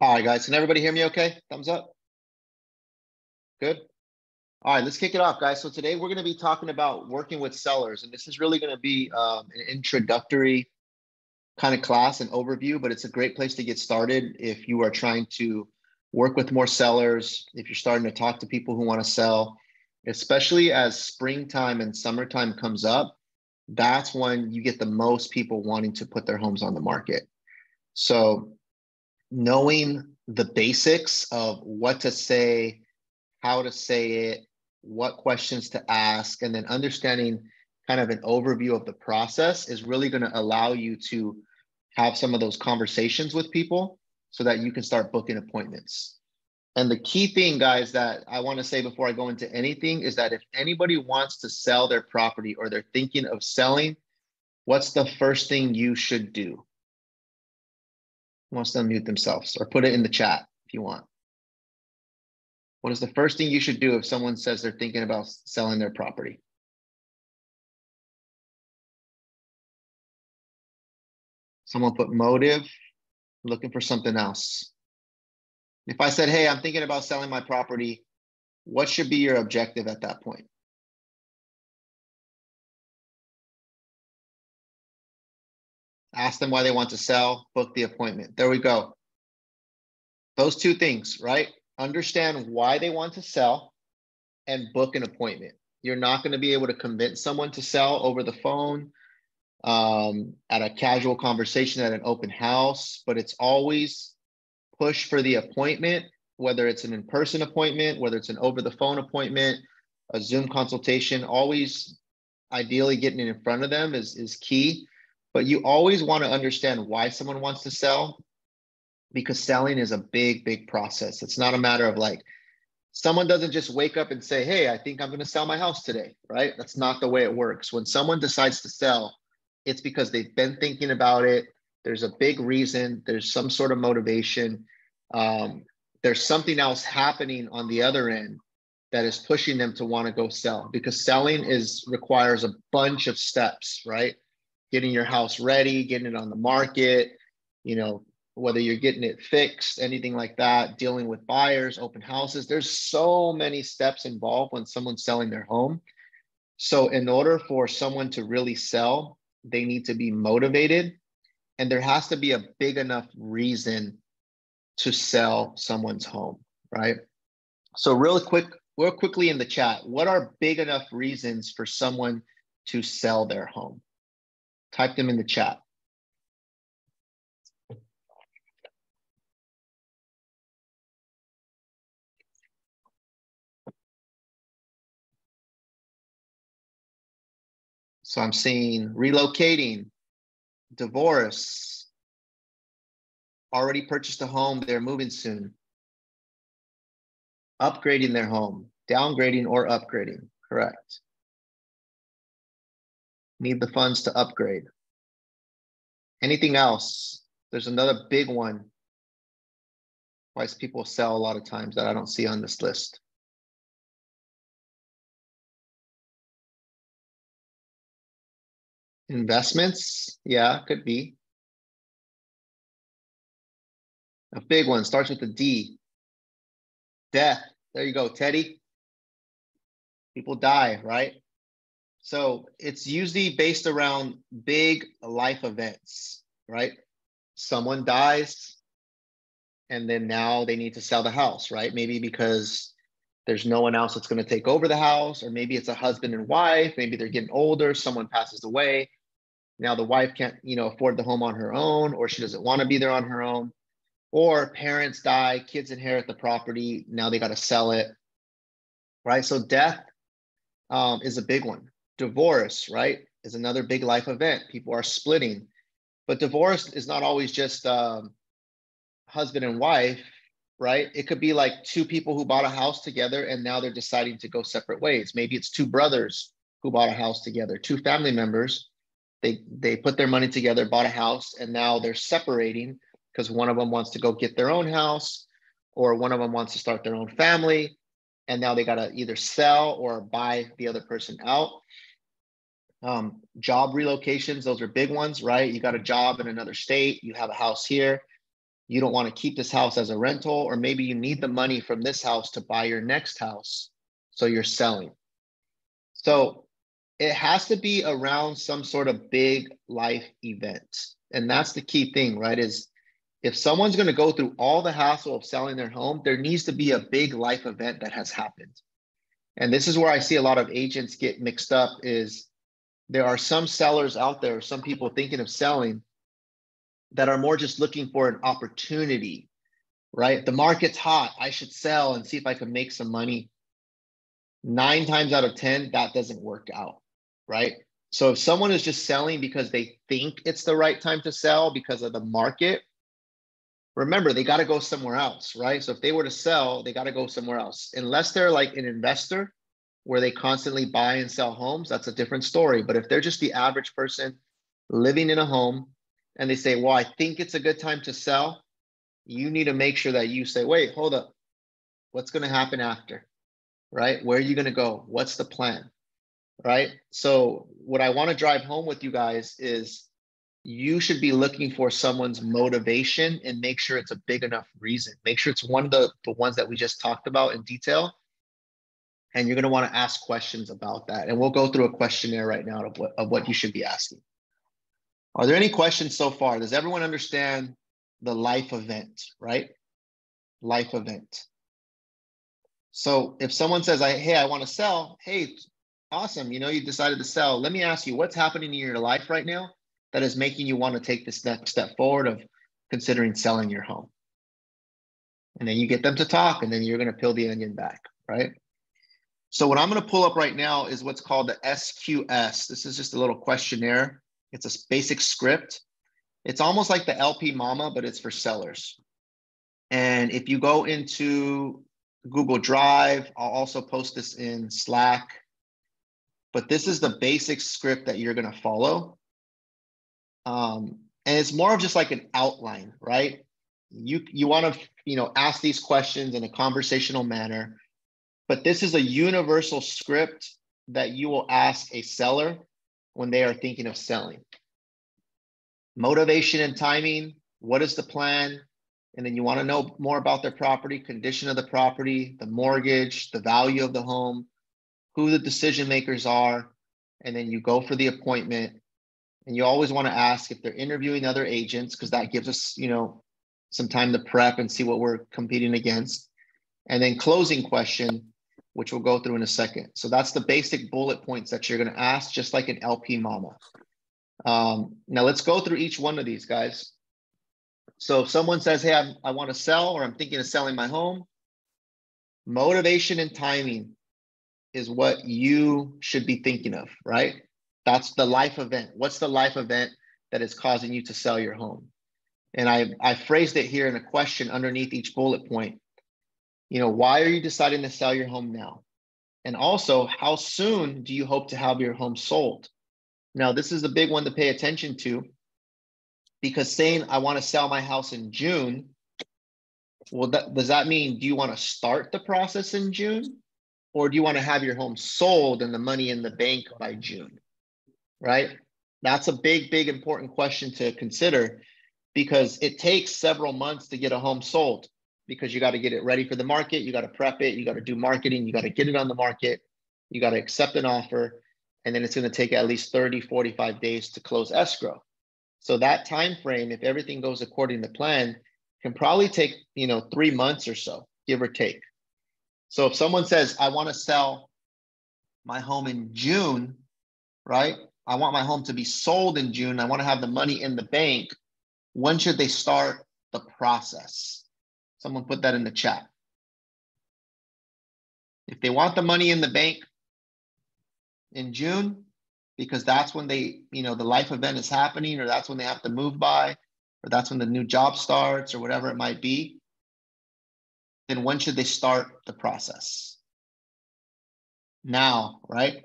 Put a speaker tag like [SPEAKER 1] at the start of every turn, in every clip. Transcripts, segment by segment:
[SPEAKER 1] All right, guys. Can everybody hear me okay? Thumbs up. Good. All right, let's kick it off, guys. So today we're going to be talking about working with sellers, and this is really going to be um, an introductory kind of class and overview, but it's a great place to get started if you are trying to work with more sellers, if you're starting to talk to people who want to sell, especially as springtime and summertime comes up. That's when you get the most people wanting to put their homes on the market. So knowing the basics of what to say, how to say it, what questions to ask, and then understanding kind of an overview of the process is really going to allow you to have some of those conversations with people so that you can start booking appointments. And the key thing, guys, that I want to say before I go into anything is that if anybody wants to sell their property or they're thinking of selling, what's the first thing you should do? Wants to unmute themselves or put it in the chat if you want. What is the first thing you should do if someone says they're thinking about selling their property? Someone put motive, looking for something else. If I said, hey, I'm thinking about selling my property, what should be your objective at that point? Ask them why they want to sell, book the appointment. There we go. Those two things, right? Understand why they want to sell and book an appointment. You're not going to be able to convince someone to sell over the phone, um, at a casual conversation at an open house, but it's always push for the appointment, whether it's an in person appointment, whether it's an over the phone appointment, a Zoom consultation, always ideally getting it in front of them is, is key but you always want to understand why someone wants to sell because selling is a big, big process. It's not a matter of like, someone doesn't just wake up and say, Hey, I think I'm going to sell my house today, right? That's not the way it works. When someone decides to sell, it's because they've been thinking about it. There's a big reason, there's some sort of motivation. Um, there's something else happening on the other end that is pushing them to want to go sell because selling is requires a bunch of steps, right? Getting your house ready, getting it on the market, you know, whether you're getting it fixed, anything like that, dealing with buyers, open houses. There's so many steps involved when someone's selling their home. So, in order for someone to really sell, they need to be motivated and there has to be a big enough reason to sell someone's home, right? So, real quick, real quickly in the chat, what are big enough reasons for someone to sell their home? Type them in the chat. So I'm seeing relocating, divorce, already purchased a home, they're moving soon, upgrading their home, downgrading or upgrading, correct need the funds to upgrade. Anything else? There's another big one. Why people sell a lot of times that I don't see on this list. Investments, yeah, could be. A big one starts with a D. Death. There you go, Teddy. People die, right? So it's usually based around big life events, right? Someone dies, and then now they need to sell the house, right? Maybe because there's no one else that's going to take over the house, or maybe it's a husband and wife. Maybe they're getting older, someone passes away. Now the wife can't, you know, afford the home on her own, or she doesn't want to be there on her own. Or parents die, kids inherit the property. Now they got to sell it, right? So death um, is a big one divorce, right, is another big life event. People are splitting. But divorce is not always just um, husband and wife, right? It could be like two people who bought a house together and now they're deciding to go separate ways. Maybe it's two brothers who bought a house together, two family members. They they put their money together, bought a house, and now they're separating because one of them wants to go get their own house, or one of them wants to start their own family, and now they got to either sell or buy the other person out. Um, job relocations, those are big ones, right? You got a job in another state, you have a house here. you don't want to keep this house as a rental, or maybe you need the money from this house to buy your next house. So you're selling. So it has to be around some sort of big life event. And that's the key thing, right? Is if someone's going to go through all the hassle of selling their home, there needs to be a big life event that has happened. And this is where I see a lot of agents get mixed up is there are some sellers out there, some people thinking of selling that are more just looking for an opportunity, right? The market's hot. I should sell and see if I can make some money. Nine times out of 10, that doesn't work out, right? So if someone is just selling because they think it's the right time to sell because of the market, remember they got to go somewhere else, right? So if they were to sell, they got to go somewhere else. Unless they're like an investor where they constantly buy and sell homes, that's a different story. But if they're just the average person living in a home and they say, well, I think it's a good time to sell, you need to make sure that you say, wait, hold up. What's going to happen after? Right? Where are you going to go? What's the plan? Right? So, what I want to drive home with you guys is you should be looking for someone's motivation and make sure it's a big enough reason. Make sure it's one of the, the ones that we just talked about in detail. And you're going to want to ask questions about that. And we'll go through a questionnaire right now of what, of what you should be asking. Are there any questions so far? Does everyone understand the life event, right? Life event. So if someone says, I, hey, I want to sell, hey, awesome. You know, you decided to sell. Let me ask you, what's happening in your life right now that is making you want to take this next step forward of considering selling your home? And then you get them to talk, and then you're going to peel the onion back, right? So what I'm going to pull up right now is what's called the SQS. This is just a little questionnaire it's a basic script. It's almost like the LP Mama, but it's for sellers. And if you go into Google Drive, I'll also post this in Slack. But this is the basic script that you're going to follow. Um, and it's more of just like an outline, right? You you want to you know ask these questions in a conversational manner, but this is a universal script that you will ask a seller when they are thinking of selling. Motivation and timing, what is the plan? And then you want to know more about their property, condition of the property, the mortgage, the value of the home, who the decision makers are. And then you go for the appointment. And you always want to ask if they're interviewing other agents, because that gives us, you know, some time to prep and see what we're competing against. And then closing question, which we'll go through in a second. So that's the basic bullet points that you're going to ask, just like an LP mama. Um, now let's go through each one of these guys. So if someone says, hey, I'm, I want to sell or I'm thinking of selling my home, motivation and timing is what you should be thinking of, right? That's the life event. What's the life event that is causing you to sell your home? And I, I phrased it here in a question underneath each bullet point you know why are you deciding to sell your home now? And also how soon do you hope to have your home sold? Now this is a big one to pay attention to because saying i want to sell my house in june well that, does that mean do you want to start the process in june? Or do you want to have your home sold and the money in the bank by june right? That's a big big important question to consider because it takes several months to get a home sold because you got to get it ready for the market. You got to prep it. You got to do marketing. You got to get it on the market. You got to accept an offer. And then it's going to take at least 30, 45 days to close escrow. So that time frame, if everything goes according to plan, can probably take, you know, three months or so, give or take. So if someone says, I want to sell my home in June, right? I want my home to be sold in June. I want to have the money in the bank. When should they start the process? Someone put that in the chat. If they want the money in the bank in June, because that's when they, you know, the life event is happening, or that's when they have to move by, or that's when the new job starts, or whatever it might be, then when should they start the process? Now, right?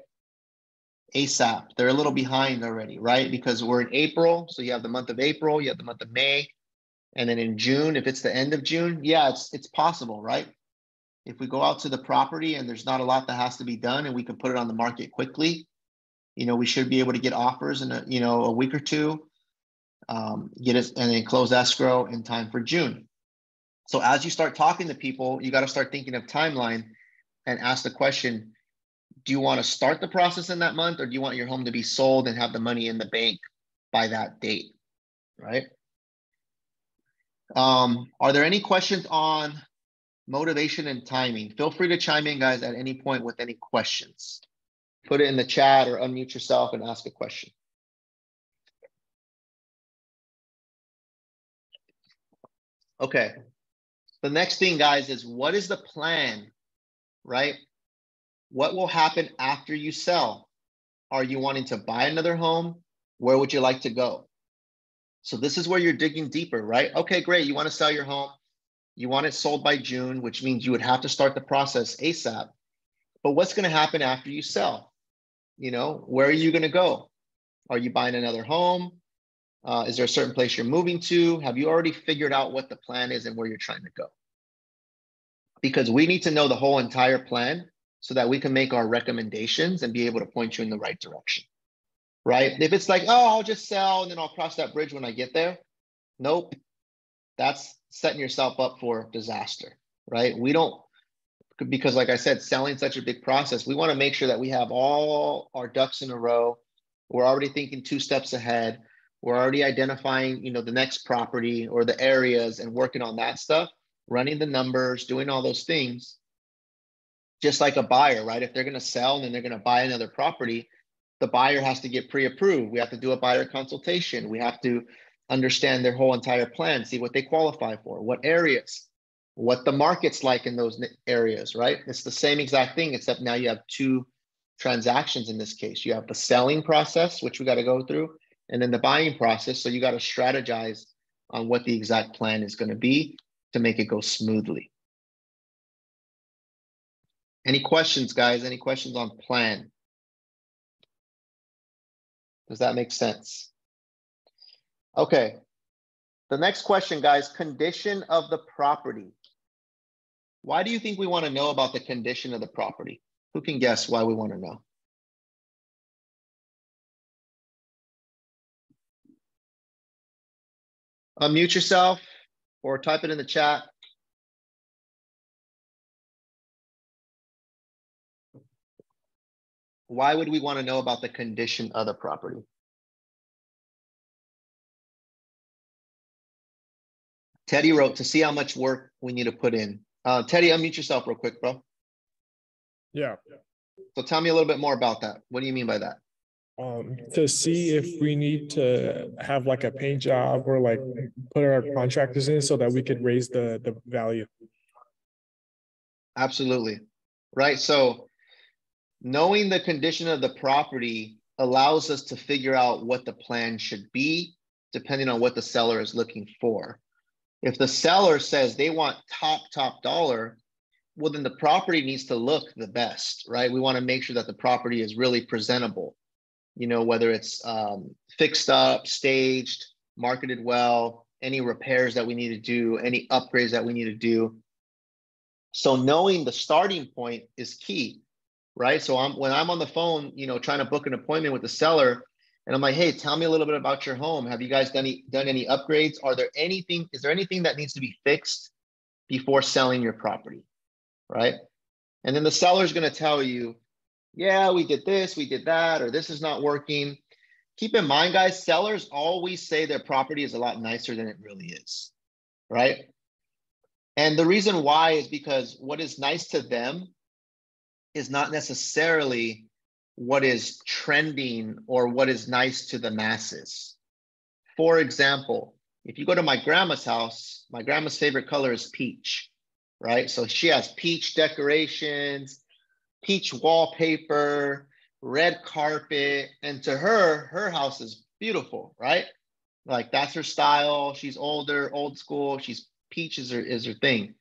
[SPEAKER 1] ASAP. They're a little behind already, right? Because we're in April. So you have the month of April, you have the month of May, and then in June, if it's the end of June, yeah, it's it's possible, right? If we go out to the property and there's not a lot that has to be done and we can put it on the market quickly, you know, we should be able to get offers in a, you know, a week or two. um, get it and then close escrow in time for June. So as you start talking to people, you got to start thinking of timeline and ask the question, do you want to start the process in that month or do you want your home to be sold and have the money in the bank by that date, right? Um, are there any questions on motivation and timing? Feel free to chime in, guys, at any point with any questions. Put it in the chat or unmute yourself and ask a question. Okay. The next thing, guys, is what is the plan, right? What will happen after you sell? Are you wanting to buy another home? Where would you like to go? So this is where you're digging deeper, right? Okay, great. You want to sell your home. You want it sold by June, which means you would have to start the process ASAP. But what's going to happen after you sell? You know, where are you going to go? Are you buying another home? Uh, is there a certain place you're moving to? Have you already figured out what the plan is and where you're trying to go? Because we need to know the whole entire plan so that we can make our recommendations and be able to point you in the right direction. Right? If it's like, oh, I'll just sell and then I'll cross that bridge when I get there. Nope. That's setting yourself up for disaster, right? We don't, because like I said, selling such a big process, we want to make sure that we have all our ducks in a row. We're already thinking two steps ahead. We're already identifying, you know, the next property or the areas and working on that stuff, running the numbers, doing all those things. Just like a buyer, right? If they're going to sell and then they're going to buy another property, the buyer has to get pre-approved. We have to do a buyer consultation. We have to understand their whole entire plan, see what they qualify for, what areas, what the market's like in those areas, right? It's the same exact thing, except now you have two transactions in this case. You have the selling process, which we got to go through, and then the buying process. So you got to strategize on what the exact plan is going to be to make it go smoothly. Any questions, guys? Any questions on plan? Does that make sense? Okay. The next question, guys, condition of the property. Why do you think we want to know about the condition of the property? Who can guess why we want to know? Unmute yourself or type it in the chat. Why would we want to know about the condition of the property? Teddy wrote to see how much work we need to put in. Uh, Teddy, unmute yourself real quick, bro.
[SPEAKER 2] Yeah.
[SPEAKER 1] So tell me a little bit more about that. What do you mean by that?
[SPEAKER 2] Um, to see if we need to have like a paint job or like put our contractors in so that we could raise the the value.
[SPEAKER 1] Absolutely. Right. So knowing the condition of the property allows us to figure out what the plan should be depending on what the seller is looking for. If the seller says they want top, top dollar, well, then the property needs to look the best, right? We want to make sure that the property is really presentable, you know, whether it's um, fixed up, staged, marketed well, any repairs that we need to do, any upgrades that we need to do. So knowing the starting point is key, right? So I'm when I'm on the phone, you know, trying to book an appointment with the seller, and I'm like, hey, tell me a little bit about your home. Have you guys done any, done any upgrades? Are there anything, is there anything that needs to be fixed before selling your property? Right. And then the seller is going to tell you, yeah, we did this, we did that, or this is not working. Keep in mind, guys, sellers always say their property is a lot nicer than it really is. Right. And the reason why is because what is nice to them is not necessarily what is trending or what is nice to the masses. For example, if you go to my grandma's house, my grandma's favorite color is peach, right? So she has peach decorations, peach wallpaper, red carpet, and to her, her house is beautiful, right? Like that's her style. She's older, old school. She's peach is her, is her thing.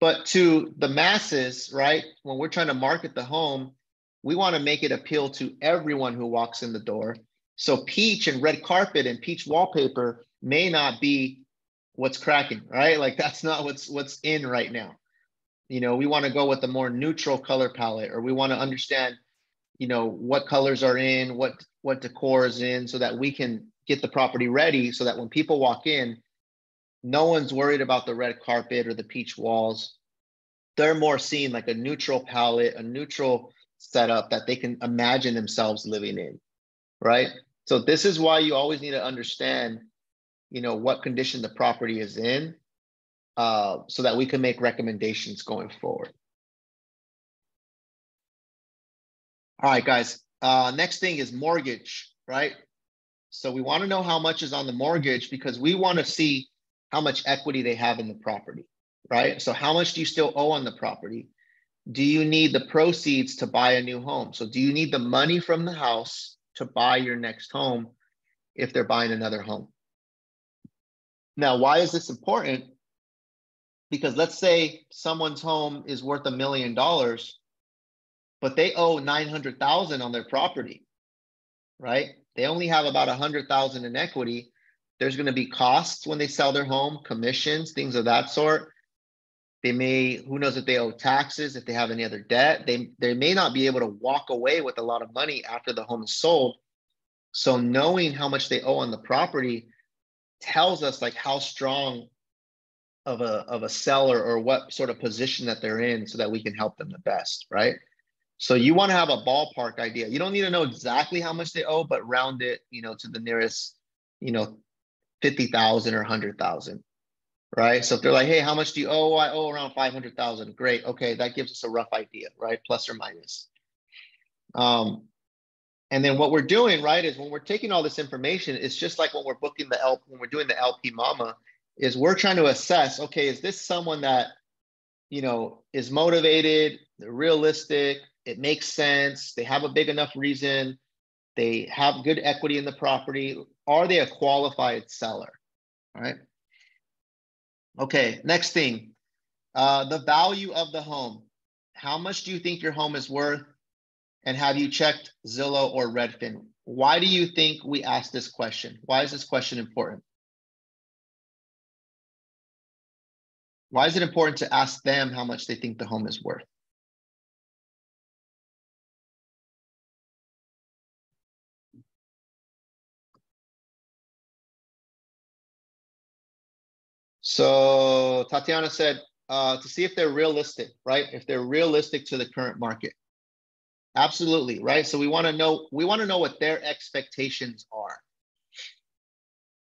[SPEAKER 1] But to the masses, right? When we're trying to market the home, we want to make it appeal to everyone who walks in the door. So peach and red carpet and peach wallpaper may not be what's cracking, right? Like that's not what's what's in right now. You know, we want to go with a more neutral color palette, or we want to understand, you know, what colors are in, what what decor is in, so that we can get the property ready so that when people walk in, no one's worried about the red carpet or the peach walls. They're more seeing like a neutral palette, a neutral setup that they can imagine themselves living in, right? So this is why you always need to understand, you know, what condition the property is in, uh, so that we can make recommendations going forward. All right, guys. Uh, next thing is mortgage, right? So we want to know how much is on the mortgage because we want to see how much equity they have in the property, right? So how much do you still owe on the property? Do you need the proceeds to buy a new home? So do you need the money from the house to buy your next home if they're buying another home? Now, why is this important? Because let's say someone's home is worth a million dollars, but they owe 900,000 on their property, right? They only have about 100,000 in equity. There's going to be costs when they sell their home, commissions, things of that sort. They may, who knows if they owe taxes, if they have any other debt. They, they may not be able to walk away with a lot of money after the home is sold. So knowing how much they owe on the property tells us like how strong of a of a seller or what sort of position that they're in so that we can help them the best, right? So you want to have a ballpark idea. You don't need to know exactly how much they owe, but round it, you know, to the nearest, you know, 50,000 or 100,000, right? So if they're like, hey, how much do you owe? I owe around 500,000. Great. Okay. That gives us a rough idea, right? Plus or minus. Um, and then what we're doing, right, is when we're taking all this information, it's just like when we're booking the L, when we're doing the LP Mama, is we're trying to assess, okay, is this someone that, you know, is motivated, realistic, it makes sense, they have a big enough reason, they have good equity in the property, are they a qualified seller? All right. Okay, next thing, uh, the value of the home. How much do you think your home is worth? And have you checked Zillow or Redfin? Why do you think we asked this question? Why is this question important? Why is it important to ask them how much they think the home is worth? So Tatiana said uh, to see if they're realistic, right? If they're realistic to the current market. Absolutely, right? So we want to know we want to know what their expectations are.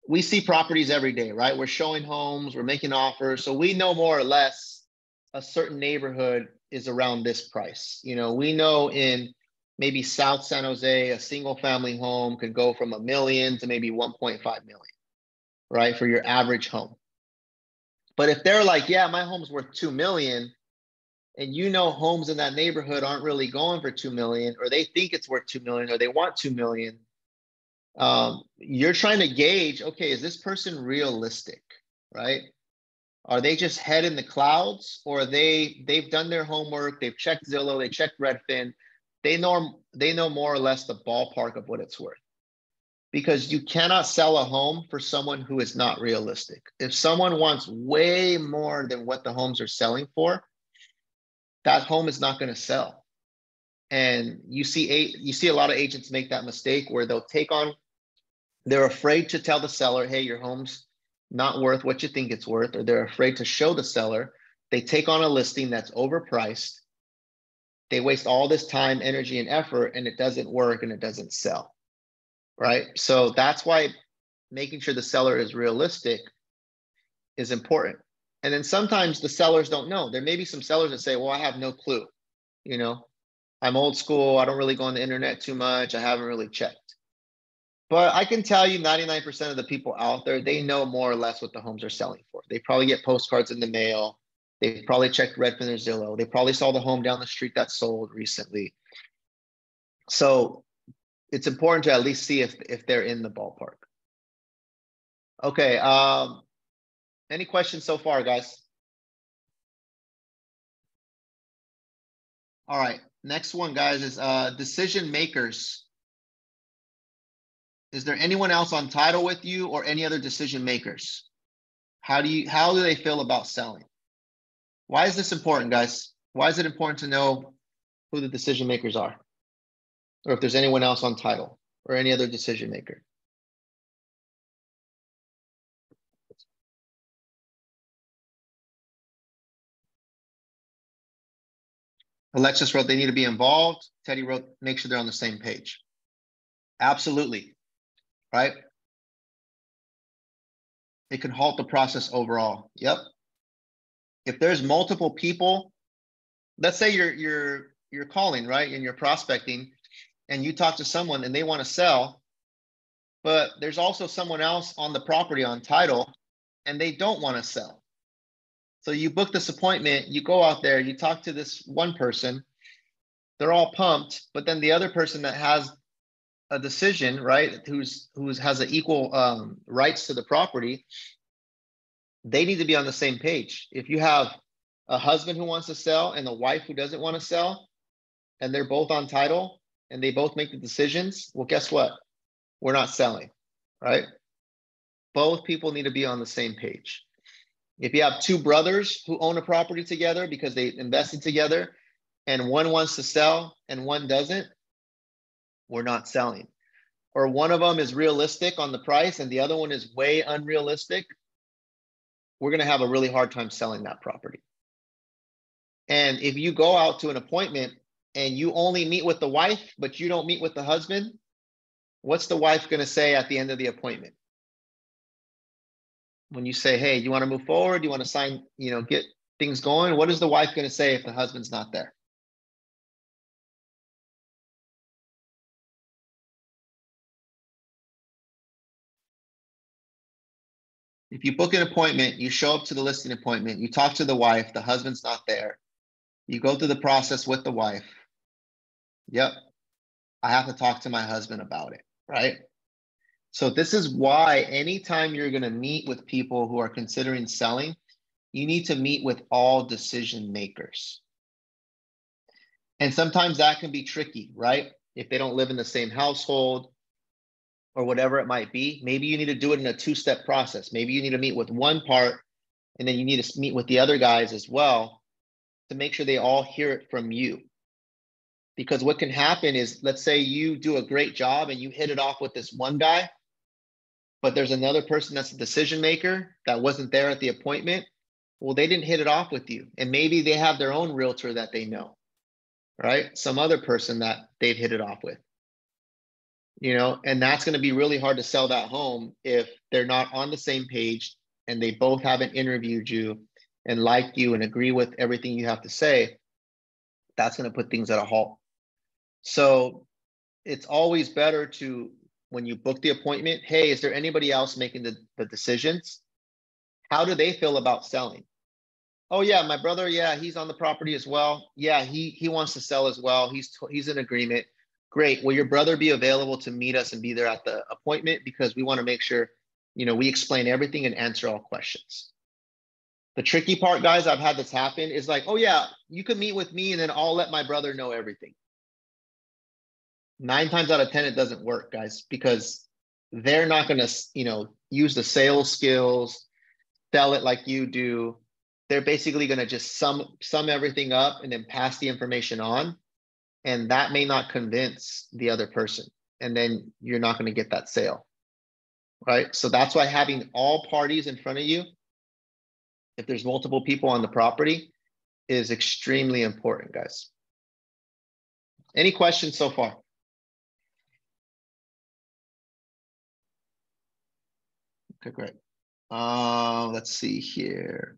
[SPEAKER 1] We see properties every day, right? We're showing homes, we're making offers, so we know more or less a certain neighborhood is around this price. You know, we know in maybe South San Jose, a single family home could go from a million to maybe 1.5 million, right? For your average home. But if they're like, yeah, my home's worth 2 million, and you know homes in that neighborhood aren't really going for 2 million, or they think it's worth 2 million, or they want 2 million, um, you're trying to gauge, okay, is this person realistic, right? Are they just head in the clouds, or they they've done their homework, they've checked Zillow, they checked Redfin, they know they know more or less the ballpark of what it's worth because you cannot sell a home for someone who is not realistic. If someone wants way more than what the homes are selling for, that home is not going to sell. And you see a you see a lot of agents make that mistake where they'll take on they're afraid to tell the seller, "Hey, your home's not worth what you think it's worth," or they're afraid to show the seller. They take on a listing that's overpriced. They waste all this time, energy, and effort, and it doesn't work and it doesn't sell right? So that's why making sure the seller is realistic is important. And then sometimes the sellers don't know. There may be some sellers that say, well, I have no clue. You know, I'm old school. I don't really go on the internet too much. I haven't really checked. But I can tell you 99% of the people out there, they know more or less what the homes are selling for. They probably get postcards in the mail. They probably checked Redfin or Zillow. They probably saw the home down the street that sold recently. So it's important to at least see if if they're in the ballpark. Okay. Um, any questions so far, guys? All right. Next one, guys, is uh, decision makers. Is there anyone else on title with you or any other decision makers? How do you how do they feel about selling? Why is this important, guys? Why is it important to know who the decision makers are? or if there's anyone else on title or any other decision maker. Alexis wrote, they need to be involved. Teddy wrote, make sure they're on the same page. Absolutely, right? It can halt the process overall. Yep. If there's multiple people, let's say you're you're you're calling, right? And you're prospecting and you talk to someone and they want to sell, but there's also someone else on the property on title and they don't want to sell. So you book this appointment, you go out there, you talk to this one person, they're all pumped, but then the other person that has a decision, right, who's who's has an equal um, rights to the property, they need to be on the same page. If you have a husband who wants to sell and a wife who doesn't want to sell, and they're both on title and they both make the decisions, well, guess what? We're not selling, right? Both people need to be on the same page. If you have two brothers who own a property together because they invested together and one wants to sell and one doesn't, we're not selling. Or one of them is realistic on the price and the other one is way unrealistic, we're going to have a really hard time selling that property. And if you go out to an appointment and you only meet with the wife, but you don't meet with the husband, what's the wife going to say at the end of the appointment? when you say, hey, you want to move forward? You want to sign, you know, get things going? What is the wife going to say if the husband's not there? If you book an appointment, you show up to the listing appointment, you talk to the wife, the husband's not there. You go through the process with the wife. Yep. I have to talk to my husband about it, right? So this is why anytime you're going to meet with people who are considering selling, you need to meet with all decision makers. And sometimes that can be tricky, right? If they don't live in the same household or whatever it might be, maybe you need to do it in a two step process. Maybe you need to meet with one part and then you need to meet with the other guys as well to make sure they all hear it from you. Because what can happen is, let's say you do a great job and you hit it off with this one guy, but there's another person that's a decision maker that wasn't there at the appointment, well, they didn't hit it off with you. And maybe they have their own realtor that they know, right? Some other person that they've hit it off with. You know, and that's going to be really hard to sell that home if they're not on the same page and they both haven't interviewed you and like you and agree with everything you have to say. That's going to put things at a halt. So it's always better to when you book the appointment, hey, is there anybody else making the, the decisions? How do they feel about selling? Oh yeah, my brother, yeah, he's on the property as well. Yeah, he he wants to sell as well. He's he's in agreement. Great. Will your brother be available to meet us and be there at the appointment because we want to make sure, you know, we explain everything and answer all questions. The tricky part, guys, I've had this happen is like, oh yeah, you can meet with me and then I'll let my brother know everything nine times out of 10, it doesn't work, guys, because they're not going to, you know, use the sales skills, sell it like you do. They're basically going to just sum sum everything up and then pass the information on. And that may not convince the other person. And then you're not going to get that sale. Right. So that's why having all parties in front of you, if there's multiple people on the property, is extremely important, guys. Any questions so far? Okay, great. Uh, let's see here.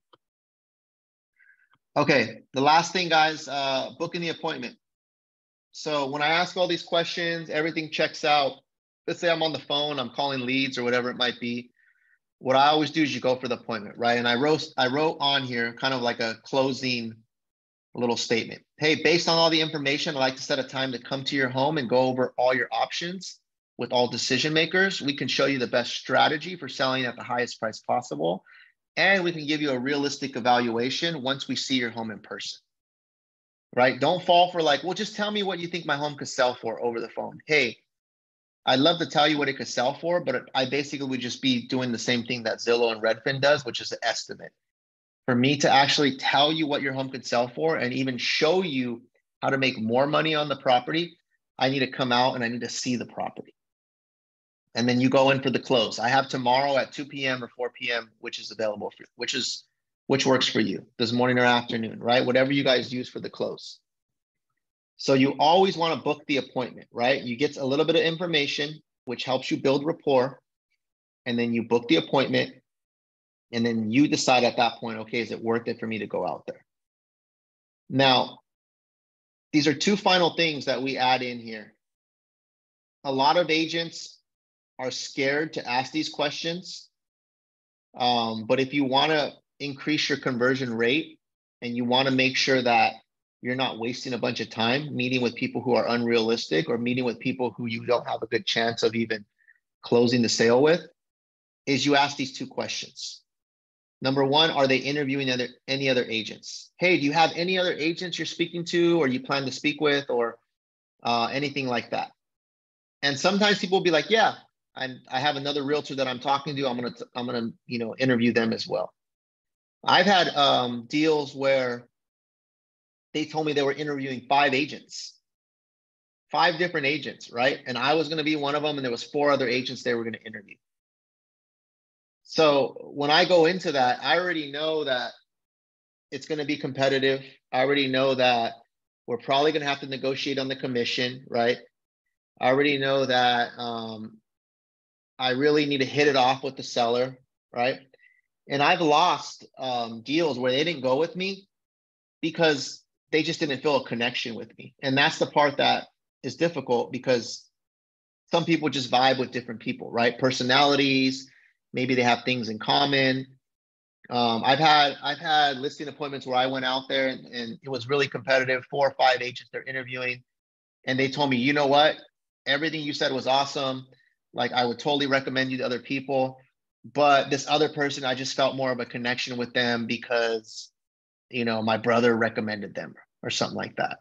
[SPEAKER 1] Okay, the last thing, guys, uh, booking the appointment. So when I ask all these questions, everything checks out. Let's say I'm on the phone, I'm calling leads or whatever it might be. What I always do is you go for the appointment, right? And I wrote, I wrote on here kind of like a closing little statement. Hey, based on all the information, I'd like to set a time to come to your home and go over all your options with all decision makers. We can show you the best strategy for selling at the highest price possible. And we can give you a realistic evaluation once we see your home in person. Right? Don't fall for like, well, just tell me what you think my home could sell for over the phone. Hey, I'd love to tell you what it could sell for, but I basically would just be doing the same thing that Zillow and Redfin does, which is an estimate. For me to actually tell you what your home could sell for and even show you how to make more money on the property, I need to come out and I need to see the property and then you go in for the close. I have tomorrow at 2 p.m. or 4 p.m., which is available for which is which works for you. This morning or afternoon, right? Whatever you guys use for the close. So you always want to book the appointment, right? You get a little bit of information, which helps you build rapport. And then you book the appointment. And then you decide at that point, okay, is it worth it for me to go out there? Now, these are two final things that we add in here. A lot of agents are scared to ask these questions. Um, but if you want to increase your conversion rate and you want to make sure that you're not wasting a bunch of time meeting with people who are unrealistic or meeting with people who you don't have a good chance of even closing the sale with, is you ask these two questions. Number one, are they interviewing other, any other agents? Hey, do you have any other agents you're speaking to or you plan to speak with or uh, anything like that? And sometimes people will be like, yeah, I, I have another realtor that I'm talking to. I'm gonna I'm gonna you know interview them as well. I've had um, deals where they told me they were interviewing five agents, five different agents, right? And I was going to be one of them, and there was four other agents they were going to interview. So when I go into that, I already know that it's going to be competitive. I already know that we're probably going to have to negotiate on the commission, right? I already know that um, I really need to hit it off with the seller, right? And I've lost um, deals where they didn't go with me because they just didn't feel a connection with me. And that's the part that is difficult because some people just vibe with different people, right? Personalities, maybe they have things in common. Um, I've had I've had listing appointments where I went out there and, and it was really competitive. Four or five agents they're interviewing, and they told me, you know what, everything you said was awesome. Like I would totally recommend you to other people. But this other person, I just felt more of a connection with them because, you know, my brother recommended them or something like that.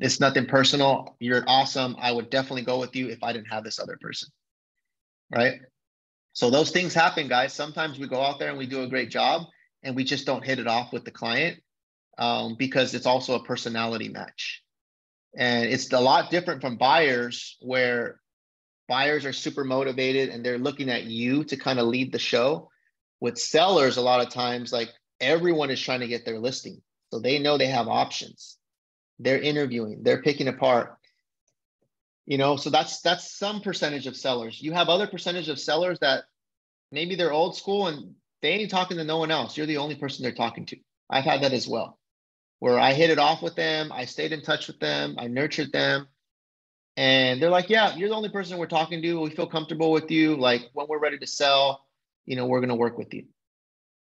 [SPEAKER 1] It's nothing personal. You're awesome. I would definitely go with you if I didn't have this other person. Right. So those things happen, guys. Sometimes we go out there and we do a great job and we just don't hit it off with the client um, because it's also a personality match. And it's a lot different from buyers where buyers are super motivated and they're looking at you to kind of lead the show. With sellers, a lot of times, like everyone is trying to get their listing. So they know they have options. They're interviewing, they're picking apart. You know, so that's that's some percentage of sellers. You have other percentage of sellers that maybe they're old school and they ain't talking to no one else. You're the only person they're talking to. I've had that as well, where I hit it off with them, I stayed in touch with them, I nurtured them, and they're like, yeah, you're the only person we're talking to. We feel comfortable with you. Like when we're ready to sell, you know, we're going to work with you.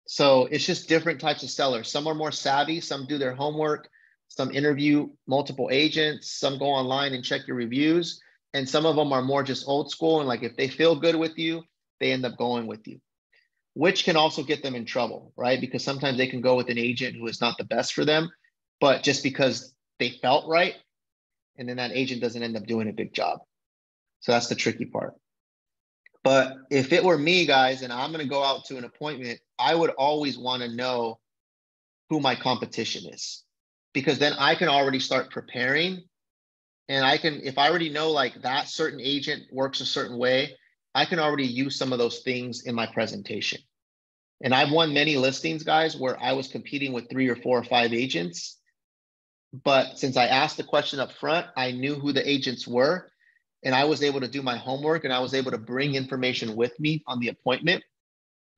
[SPEAKER 1] So it's just different types of sellers. Some are more savvy, some do their homework, some interview multiple agents, some go online and check your reviews. And some of them are more just old school. And like if they feel good with you, they end up going with you, which can also get them in trouble, right? Because sometimes they can go with an agent who is not the best for them, but just because they felt right, and then that agent doesn't end up doing a big job. So that's the tricky part. But if it were me, guys, and I'm going to go out to an appointment, I would always want to know who my competition is because then I can already start preparing. And I can, if I already know like that certain agent works a certain way, I can already use some of those things in my presentation. And I've won many listings, guys, where I was competing with three or four or five agents but since I asked the question up front, I knew who the agents were and I was able to do my homework and I was able to bring information with me on the appointment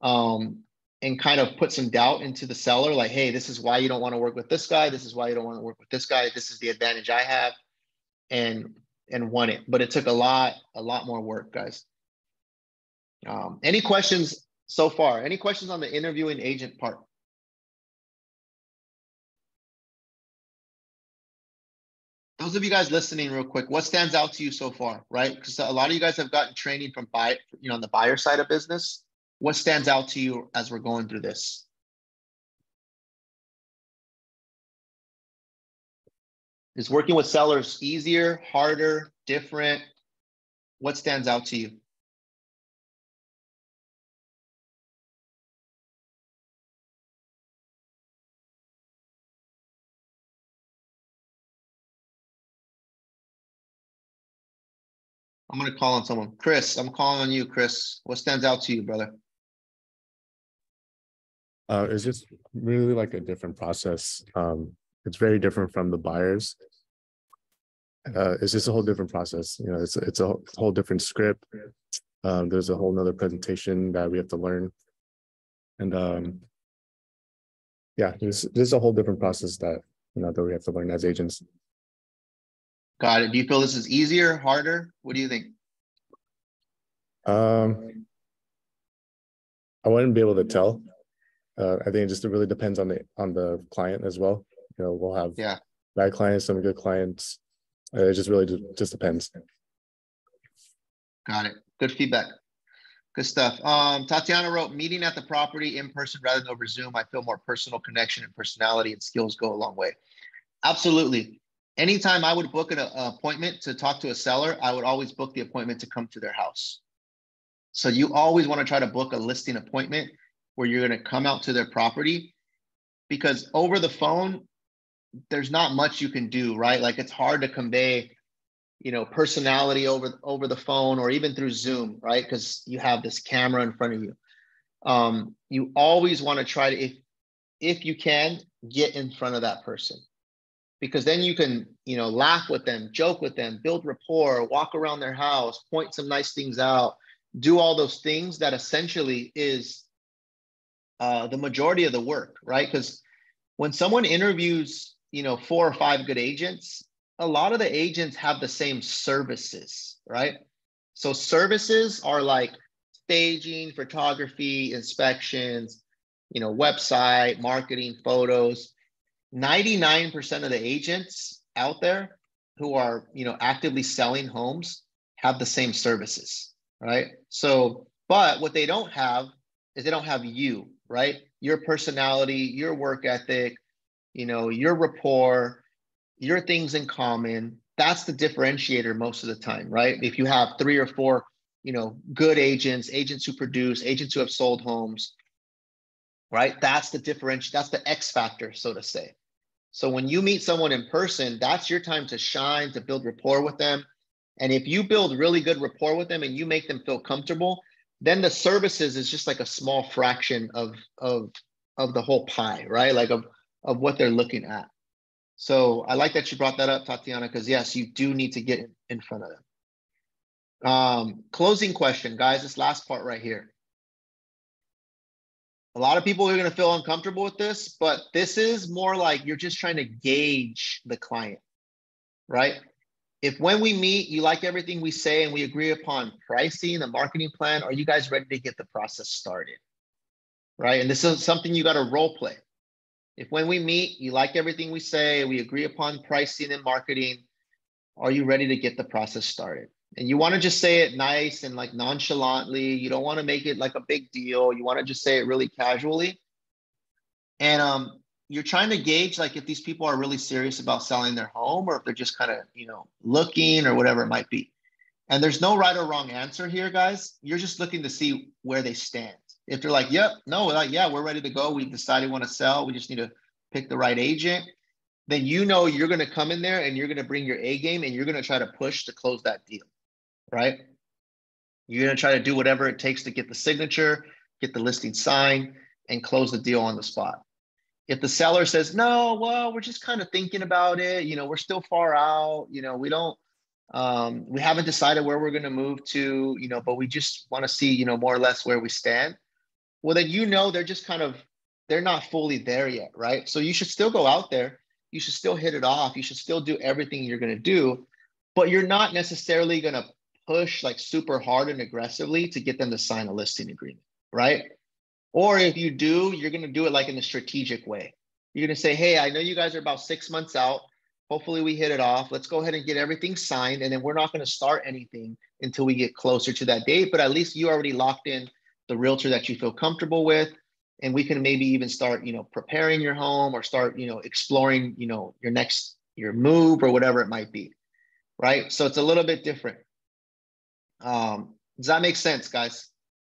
[SPEAKER 1] um, and kind of put some doubt into the seller like, hey, this is why you don't want to work with this guy. This is why you don't want to work with this guy. This is the advantage I have and and won it. But it took a lot, a lot more work, guys. Um, any questions so far? Any questions on the interviewing agent part? Those of you guys listening real quick, what stands out to you so far, right? Because a lot of you guys have gotten training from buy, you know, on the buyer side of business. What stands out to you as we're going through this? Is working with sellers easier, harder, different? What stands out to you? I'm gonna call on someone. Chris, I'm calling on you, Chris. What stands out to you, brother?
[SPEAKER 3] Uh, it's just really like a different process. Um, it's very different from the buyers. uh, it's just a whole different process. You know, it's it's a whole different script. Um, there's a whole nother presentation that we have to learn, and um, yeah, this is a whole different process that you know that we have to learn as agents.
[SPEAKER 1] Got it. Do you feel this is easier, harder? What do you think?
[SPEAKER 3] Um, I wouldn't be able to tell. Uh, I think it just really depends on the on the client as well. You know, we'll have
[SPEAKER 1] yeah
[SPEAKER 3] bad clients, some good clients. Uh, it just really just depends.
[SPEAKER 1] Got it. Good feedback. Good stuff. Um, Tatiana wrote, meeting at the property in person rather than over Zoom. I feel more personal connection and personality and skills go a long way. Absolutely. Anytime I would book an, an appointment to talk to a seller, I would always book the appointment to come to their house. So you always want to try to book a listing appointment where you're going to come out to their property because over the phone, there's not much you can do, right? Like it's hard to convey you know personality over over the phone or even through zoom right because you have this camera in front of you um, you always want to try to if if you can get in front of that person because then you can you know laugh with them joke with them build rapport walk around their house point some nice things out do all those things that essentially is uh, the majority of the work right because when someone interviews you know four or five good agents a lot of the agents have the same services, right? So services are like staging, photography, inspections, you know, website, marketing, photos. 99% of the agents out there who are, you know, actively selling homes have the same services, right? So, but what they don't have is they don't have you, right? Your personality, your work ethic, you know, your rapport, your things in common. That's the differentiator most of the time, right? If you have three or four, you know, good agents, agents who produce, agents who have sold homes, right? That's the differential. That's the X factor, so to say. So when you meet someone in person, that's your time to shine, to build rapport with them. And if you build really good rapport with them and you make them feel comfortable, then the services is just like a small fraction of of of the whole pie, right? Like of of what they're looking at. So I like that you brought that up, Tatiana, because yes, you do need to get in, front of them. Um, closing question, guys, this last part right here. A lot of people are going to feel uncomfortable with this, but this is more like you're just trying to gauge the client, right? If when we meet, you like everything we say and we agree upon pricing, the marketing plan, are you guys ready to get the process started? Right. And this is something you got to role play. If when we meet, you like everything we say, we agree upon pricing and marketing, are you ready to get the process started? And you want to just say it nice and like nonchalantly. You don't want to make it like a big deal. You want to just say it really casually. And um, you're trying to gauge like if these people are really serious about selling their home or if they're just kind of, you know, looking or whatever it might be. And there's no right or wrong answer here, guys. You're just looking to see where they stand. If they're like, yep, no, like, yeah, we're ready to go. We decided we want to sell. We just need to pick the right agent. Then you know you're going to come in there and you're going to bring your A game and you're going to try to push to close that deal, right? You're going to try to do whatever it takes to get the signature, get the listing signed, and close the deal on the spot. If the seller says, no, well, we're just kind of thinking about it, you know, we're still far out, you know, we don't, um, we haven't decided where we're going to move to, you know, but we just want to see, you know, more or less where we stand well then you know they're just kind of they're not fully there yet right so you should still go out there you should still hit it off you should still do everything you're going to do but you're not necessarily going to push like super hard and aggressively to get them to sign a listing agreement right? Or if you do you're going to do it like in a strategic way. You're going to say hey i know you guys are about six months out. Hopefully we hit it off. Let's go ahead and get everything signed and then we're not going to start anything until we get closer to that date but at least you already locked in the realtor that you feel comfortable with and we can maybe even start you know preparing your home or start you know exploring you know your next your move or whatever it might be right? So it's a little bit different um, does that make sense guys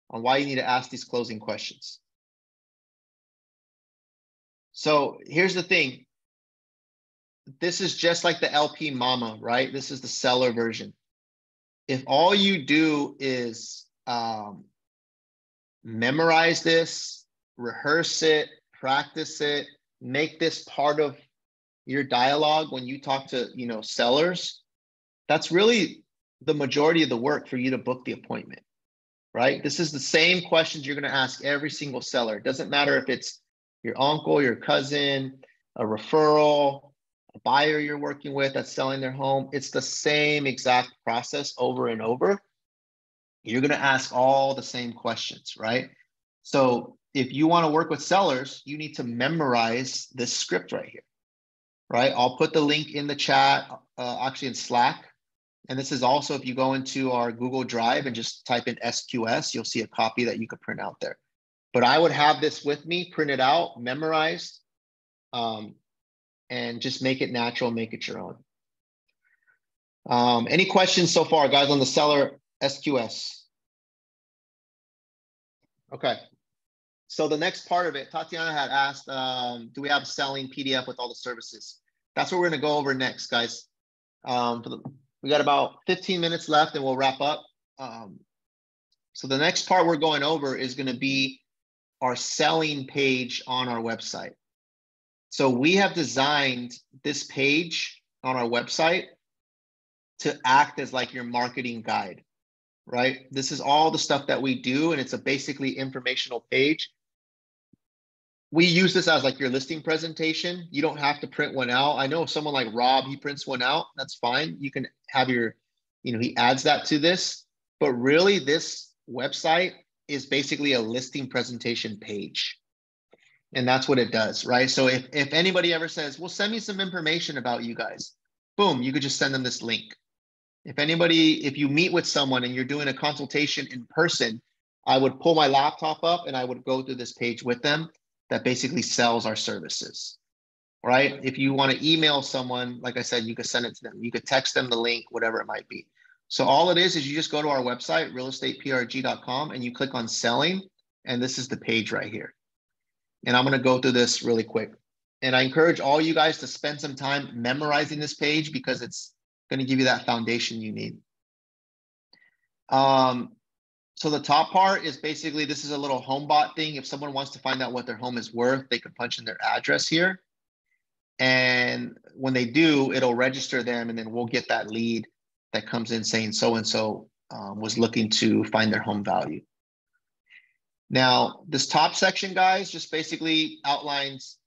[SPEAKER 1] on why you need to ask these closing questions? So here's the thing. This is just like the LPMAMA right? This is the seller version. If all you do is um, memorize this, rehearse it, practice it, make this part of your dialogue when you talk to, you know, sellers, that's really the majority of the work for you to book the appointment, right? This is the same questions you're going to ask every single seller. It doesn't matter if it's your uncle, your cousin, a referral, a buyer you're working with that's selling their home. It's the same exact process over and over. You're going to ask all the same questions, right? So if you want to work with sellers, you need to memorize this script right here, right? I'll put the link in the chat, uh, actually in Slack. And this is also if you go into our Google Drive and just type in SQS, you'll see a copy that you could print out there. But I would have this with me, print it out, memorized, um, and just make it natural, make it your own. Um, any questions so far, guys, on the seller SQS? Okay. So the next part of it, Tatiana had asked, um, do we have selling PDF with all the services? That's what we're gonna go over next, guys. Um, the, we got about 15 minutes left and we'll wrap up. Um, so the next part we're going over is gonna be our selling page on our website. So we have designed this page on our website to act as like your marketing guide right? This is all the stuff that we do, and it's a basically informational page. We use this as like your listing presentation. You don't have to print one out. I know someone like Rob, he prints one out. That's fine. You can have your, you know, he adds that to this. But really, this website is basically a listing presentation page. And that's what it does, right? So if, if anybody ever says, well, send me some information about you guys, boom, you could just send them this link if anybody, if you meet with someone and you're doing a consultation in person, I would pull my laptop up and I would go through this page with them that basically sells our services. Right? If you want to email someone, like I said, you could send it to them. You could text them the link, whatever it might be. So all it is is you just go to our website, realestateprg.com, and you click on selling, and this is the page right here. And I'm going to go through this really quick. And I encourage all you guys to spend some time memorizing this page because it's going to give you that foundation you need. Um, so the top part is basically, this is a little HomeBot thing. If someone wants to find out what their home is worth, they can punch in their address here. And when they do, it'll register them and then we'll get that lead that comes in saying so-and-so um, was looking to find their home value. Now, this top section, guys, just basically outlines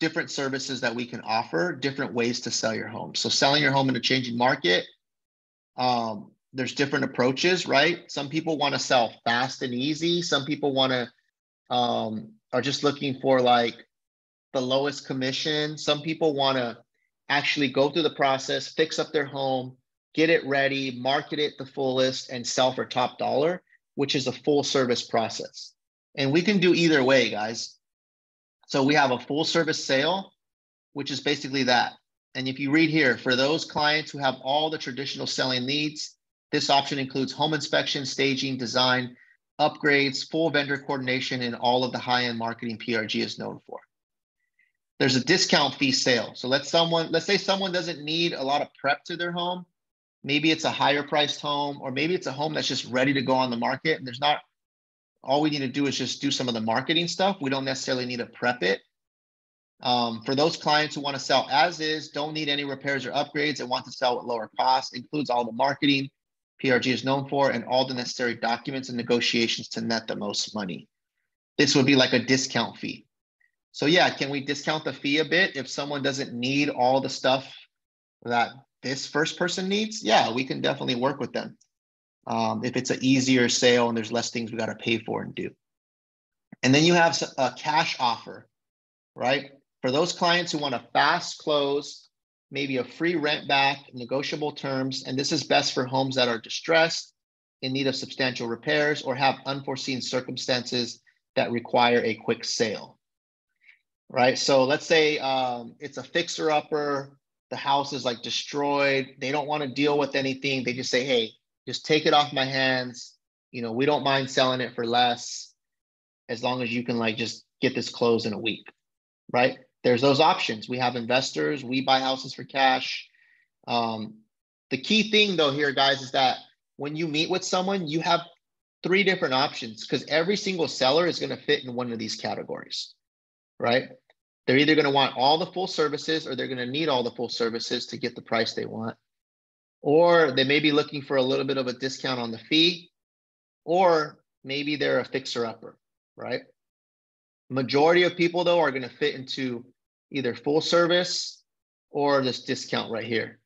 [SPEAKER 1] different services that we can offer, different ways to sell your home. So selling your home in a changing market, um, there's different approaches, right? Some people want to sell fast and easy. Some people want to um, are just looking for like the lowest commission. Some people want to actually go through the process, fix up their home, get it ready, market it the fullest, and sell for top dollar, which is a full service process. And we can do either way, guys. So we have a full service sale, which is basically that. And if you read here, for those clients who have all the traditional selling needs, this option includes home inspection, staging, design, upgrades, full vendor coordination, and all of the high-end marketing PRG is known for. There's a discount fee sale. So let someone, let's say someone doesn't need a lot of prep to their home. Maybe it's a higher priced home, or maybe it's a home that's just ready to go on the market and there's not all we need to do is just do some of the marketing stuff. We don't necessarily need to prep it. Um, for those clients who want to sell as is, don't need any repairs or upgrades, and want to sell at lower cost, includes all the marketing PRG is known for and all the necessary documents and negotiations to net the most money. This would be like a discount fee. So yeah, can we discount the fee a bit if someone doesn't need all the stuff that this first person needs? Yeah, we can definitely work with them um, if it's an easier sale and there's less things we got to pay for and do. And then you have a cash offer, right? For those clients who want a fast close, maybe a free rent back, negotiable terms, and this is best for homes that are distressed, in need of substantial repairs, or have unforeseen circumstances that require a quick sale, right? So let's say um, it's a fixer upper, the house is like destroyed, they don't want to deal with anything. They just say, hey, just take it off my hands. You know, we don't mind selling it for less as long as you can like just get this closed in a week, right? There's those options. We have investors, we buy houses for cash. Um, the key thing though here, guys, is that when you meet with someone, you have three different options because every single seller is going to fit in one of these categories, right? They're either going to want all the full services or they're going to need all the full services to get the price they want. or they may be looking for a little bit of a discount on the fee, or maybe they're a fixer upper, right? Majority of people though are going to fit into either full service or this discount right here.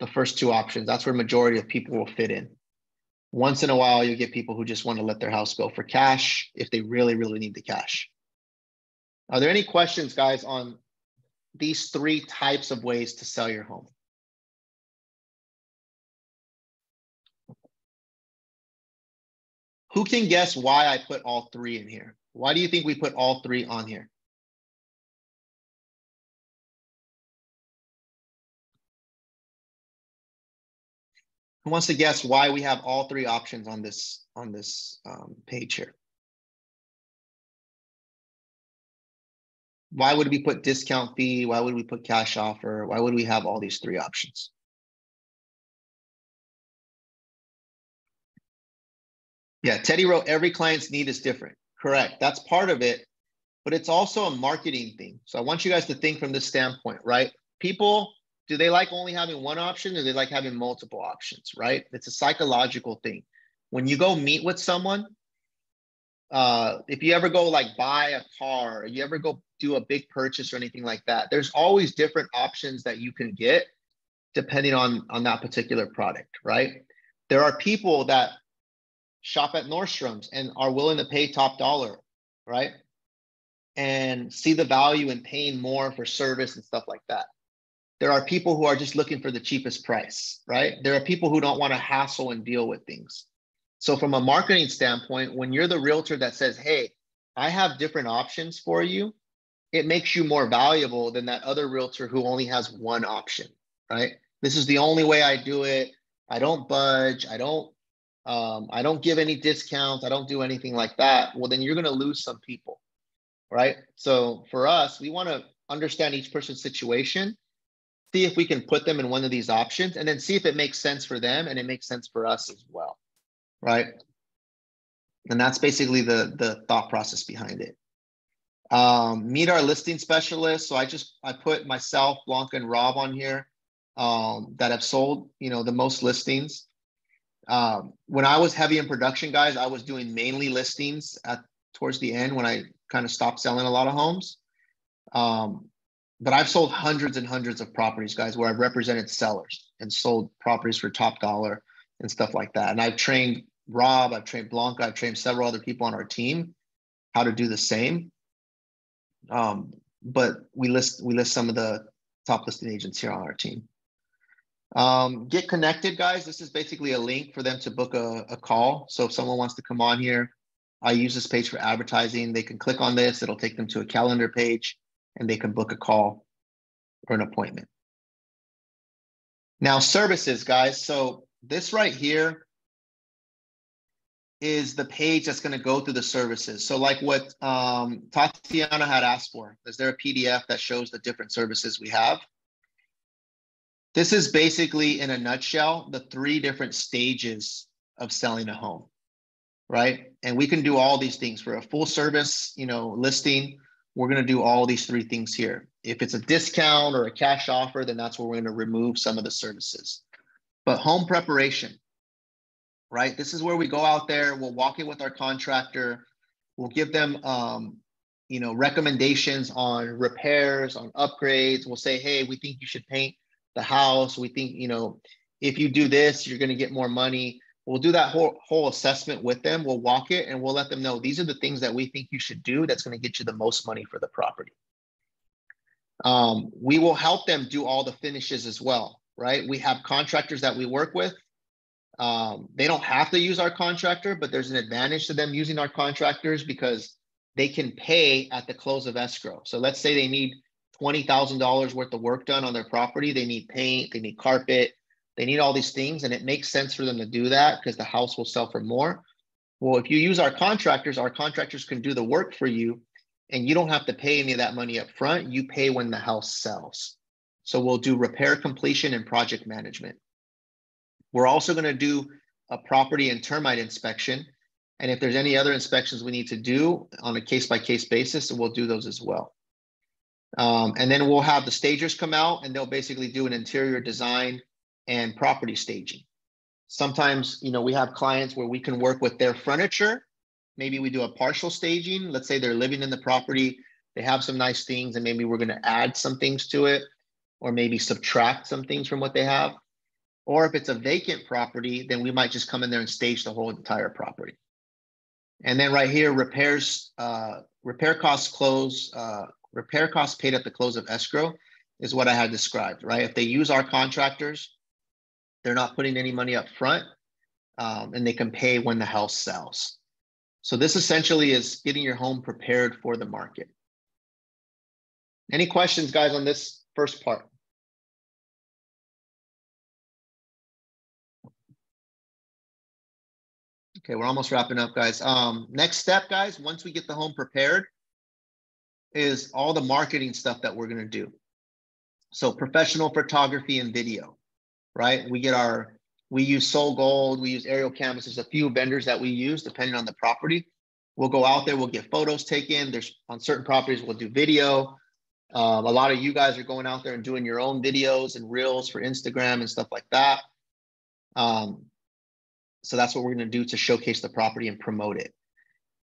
[SPEAKER 1] The first two options, that's where majority of people will fit in. Once in a while, you get people who just want to let their house go for cash if they really, really need the cash. Are there any questions, guys, on these three types of ways to sell your home? Who can guess why I put all three in here? Why do you think we put all three on here? Who wants to guess why we have all three options on this on this um, page here? Why would we put discount fee? Why would we put cash offer? Why would we have all these three options? Yeah, Teddy wrote every client's need is different. Correct. That's part of it, but it's also a marketing thing. So I want you guys to think from this standpoint, right? People, do they like only having one option or they like having multiple options, right? It's a psychological thing. When you go meet with someone, uh, if you ever go like buy a car, or you ever go do a big purchase or anything like that, there's always different options that you can get depending on on that particular product, right? There are people that shop at Nordstrom's and are willing to pay top dollar, right? And see the value in paying more for service and stuff like that. There are people who are just looking for the cheapest price, right? There are people who don't want to hassle and deal with things. So, from a marketing standpoint, when you're the realtor that says, Hey, I have different options for you, it makes you more valuable than that other realtor who only has one option, right? This is the only way I do it. I don't budge. I don't um, I don't give any discounts. I don't do anything like that. Well, then you're going to lose some people, right? So for us, we want to understand each person's situation, see if we can put them in one of these options, and then see if it makes sense for them and it makes sense for us as well right? And that's basically the, the thought process behind it. Um, meet our listing specialist. So I just, I put myself, Blanca and Rob on here um, that have sold, you know, the most listings. Um, when I was heavy in production, guys, I was doing mainly listings at towards the end when I kind of stopped selling a lot of homes. Um, but I've sold hundreds and hundreds of properties, guys, where I've represented sellers and sold properties for top dollar and stuff like that. And I've trained Rob, I've trained Blanca, I've trained several other people on our team how to do the same. Um, but we list we list some of the top listing agents here on our team. Um, get connected, guys. This is basically a link for them to book a, a call. So if someone wants to come on here, I use this page for advertising. They can click on this. It'll take them to a calendar page and they can book a call or an appointment. Now, services, guys. So this right here is the page that's going to go through the services. So like what um, Tatiana had asked for, is there a PDF that shows the different services we have? This is basically in a nutshell, the three different stages of selling a home, right? And we can do all these things for a full service, you know, listing. We're going to do all these three things here. If it's a discount or a cash offer, then that's where we're going to remove some of the services. But home preparation, right? This is where we go out there, we'll walk in with our contractor, we'll give them, um, you know, recommendations on repairs, on upgrades. We'll say, hey, we think you should paint the house. We think, you know, if you do this, you're going to get more money. We'll do that whole whole assessment with them. We'll walk it and we'll let them know these are the things that we think you should do that's going to get you the most money for the property. Um, we will help them do all the finishes as well right? We have contractors that we work with. Um, they don't have to use our contractor, but there's an advantage to them using our contractors because they can pay at the close of escrow. So let's say they need $20,000 worth of work done on their property. They need paint, they need carpet, they need all these things. And it makes sense for them to do that because the house will sell for more. Well, if you use our contractors, our contractors can do the work for you and you don't have to pay any of that money up front. You pay when the house sells. So we'll do repair completion and project management. We're also going to do a property and termite inspection. And if there's any other inspections we need to do on a case by case basis, we'll do those as well. Um, and then we'll have the stagers come out and they'll basically do an interior design and property staging. Sometimes, you know, we have clients where we can work with their furniture. Maybe we do a partial staging. Let's say they're living in the property, they have some nice things, and maybe we're going to add some things to it, or maybe subtract some things from what they have. Or if it's a vacant property, then we might just come in there and stage the whole entire property. And then right here, repairs, uh, repair costs close, uh, repair costs paid at the close of escrow is what I had described, right? If they use our contractors, they're not putting any money up front um, and they can pay when the house sells. So this essentially is getting your home prepared for the market. Any questions, guys, on this first part? Okay, we're almost wrapping up, guys. Um, next step, guys, once we get the home prepared, is all the marketing stuff that we're going to do. So professional photography and video, right? We get our, we use Soul Gold, we use Aerial Canvas. There's a few vendors that we use depending on the property. We'll go out there, we'll get photos taken. There's on certain properties, we'll do video. Um, a lot of you guys are going out there and doing your own videos and reels for Instagram and stuff like that. Um, so that's what we're going to do to showcase the property and promote it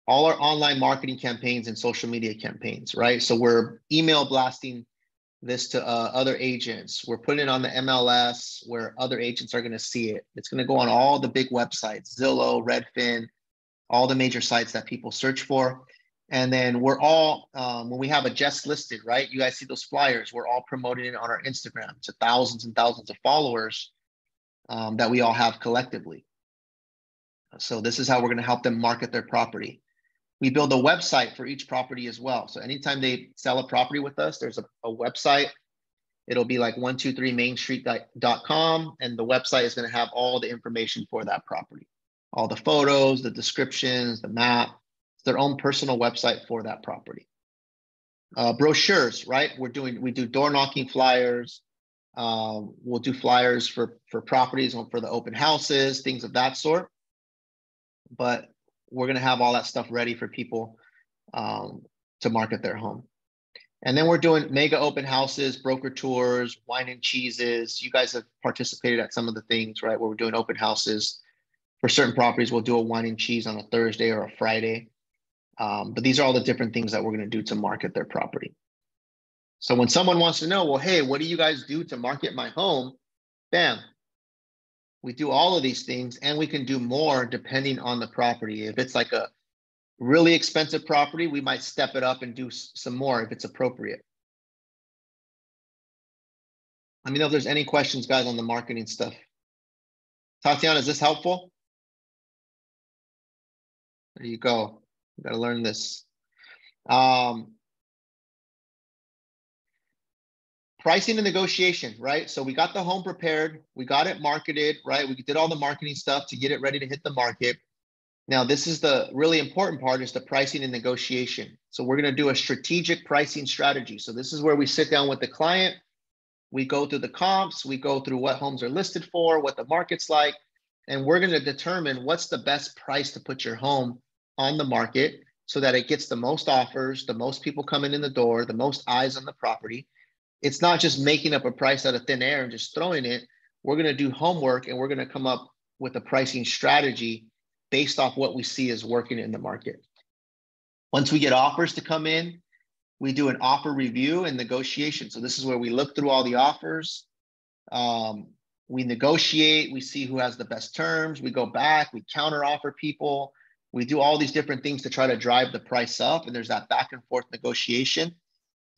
[SPEAKER 1] all our online marketing campaigns and social media campaigns, right? So we're email blasting this to uh, other agents. We're putting it on the MLS where other agents are going to see it. It's going to go on all the big websites, Zillow, Redfin, all the major sites that people search for. And then we're all, um, when we have a just listed, right? You guys see those flyers, we're all promoting it on our Instagram to thousands and thousands of followers um, that we all have collectively. So this is how we're going to help them market their property. We build a website for each property as well. So anytime they sell a property with us, there's a, a website. It'll be like 123mainstreet.com, and the website is going to have all the information for that property, all the photos, the descriptions, the map. It's their own personal website for that property. Uh, brochures, right? We're doing we do door knocking flyers. Um, we'll do flyers for for properties for the open houses, things of that sort. But we're going to have all that stuff ready for people um, to market their home. And then we're doing mega open houses, broker tours, wine and cheeses. You guys have participated at some of the things, right? Where we're doing open houses for certain properties. We'll do a wine and cheese on a Thursday or a Friday. Um, but these are all the different things that we're going to do to market their property. So when someone wants to know, well, hey, what do you guys do to market my home? Bam, we do all of these things and we can do more depending on the property. If it's like a really expensive property, we might step it up and do some more if it's appropriate. Let me know if there's any questions, guys, on the marketing stuff. Tatiana, is this helpful? There you go. You got to learn this. Um, pricing and negotiation, right? So we got the home prepared, we got it marketed, right? We did all the marketing stuff to get it ready to hit the market. Now, this is the really important part is the pricing and negotiation. So we're going to do a strategic pricing strategy. So this is where we sit down with the client, we go through the comps, we go through what homes are listed for, what the market's like, and we're going to determine what's the best price to put your home on the market so that it gets the most offers, the most people coming in the door, the most eyes on the property it's not just making up a price out of thin air and just throwing it. We're going to do homework and we're going to come up with a pricing strategy based off what we see is working in the market. Once we get offers to come in, we do an offer review and negotiation. So this is where we look through all the offers. Um, we negotiate, we see who has the best terms, we go back, we counter offer people, we do all these different things to try to drive the price up. And there's that back and forth negotiation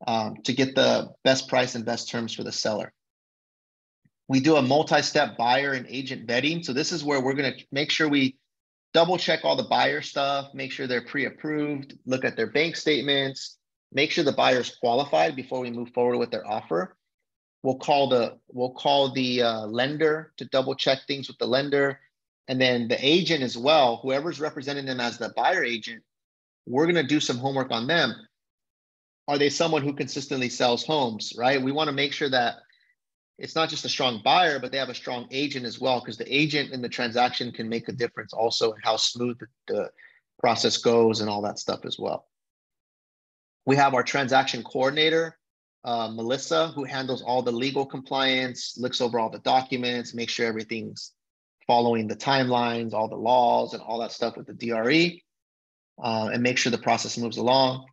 [SPEAKER 1] um, to get the best price and best terms for the seller. We do a multi-step buyer and agent vetting. So this is where we're going to make sure we double check all the buyer stuff, make sure they're pre-approved, look at their bank statements, make sure the buyer's qualified before we move forward with their offer. We'll call the we'll call the uh, lender to double check things with the lender, and then the agent as well. Whoever's representing them as the buyer agent, we're going to do some homework on them are they someone who consistently sells homes, right? We want to make sure that it's not just a strong buyer, but they have a strong agent as well, because the agent in the transaction can make a difference also in how smooth the process goes and all that stuff as well. We have our transaction coordinator. uh, Melissa, who handles all the legal compliance, looks over all the documents, makes sure everything's following the timelines, all the laws, and all that stuff with the DRE, uh, and make sure the process moves along.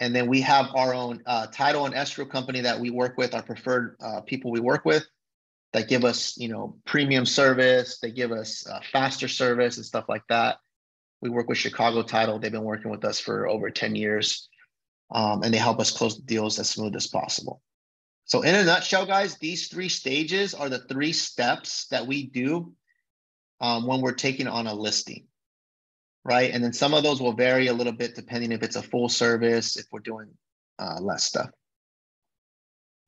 [SPEAKER 1] And then we have our own uh, title and escrow company that we work with, our preferred uh, people we work with that give us, you know, premium service. They give us uh, faster service and stuff like that. We work with Chicago Title. They've been working with us for over 10 years, um, and they help us close deals as smooth as possible. So, in a nutshell, guys, these three stages are the three steps that we do um, when we're taking on a listing, right? And then some of those will vary a little bit depending if it's a full service, if we're doing uh, less stuff.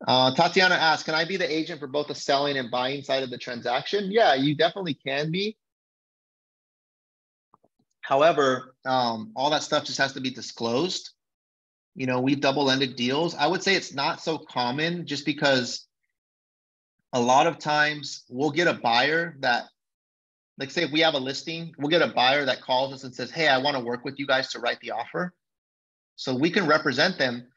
[SPEAKER 1] Uh, Tatiana asks, can I be the agent for both the selling and buying side of the transaction? Yeah, you definitely can be. However, um, all that stuff just has to be disclosed. You know, we double-ended deals. I would say it's not so common just because a lot of times we'll get a buyer that, like say if we have a listing, we'll get a buyer that calls us and says, hey, I want to work with you guys to write the offer. So we can represent them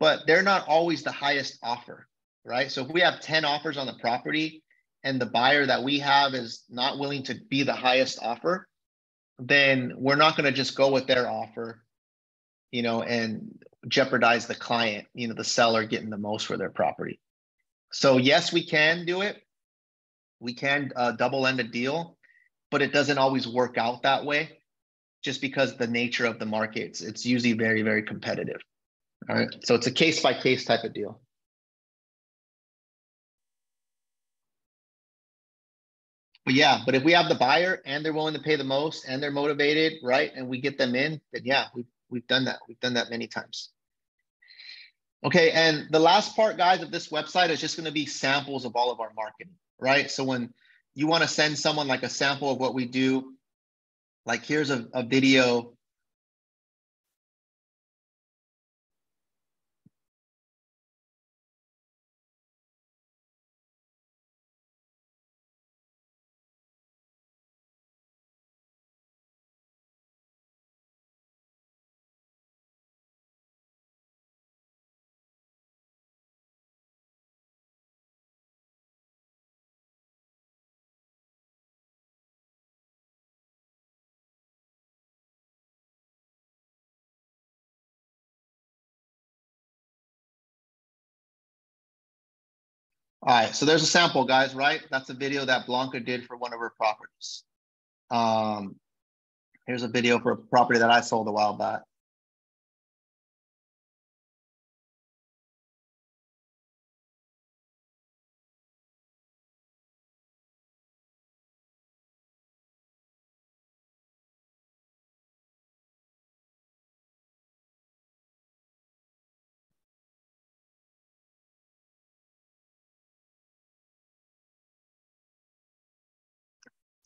[SPEAKER 1] but they're not always the highest offer, right? So if we have 10 offers on the property and the buyer that we have is not willing to be the highest offer, then we're not going to just go with their offer, you know, and jeopardize the client, you know, the seller getting the most for their property. So yes, we can do it. We can uh, double end a deal, but it doesn't always work out that way just because the nature of the markets, it's usually very, very competitive. All right. So it's a case by case type of deal. But yeah, but if we have the buyer and they're willing to pay the most and they're motivated, right? And we get them in, then yeah, we've, we've done that. We've done that many times. Okay, and the last part, guys, of this website is just going to be samples of all of our marketing, right? So when you want to send someone like a sample of what we do, like here's a, a video All right, so there's a sample, guys, right? That's a video that Blanca did for one of her properties. Um, here's a video for a property that I sold a while back.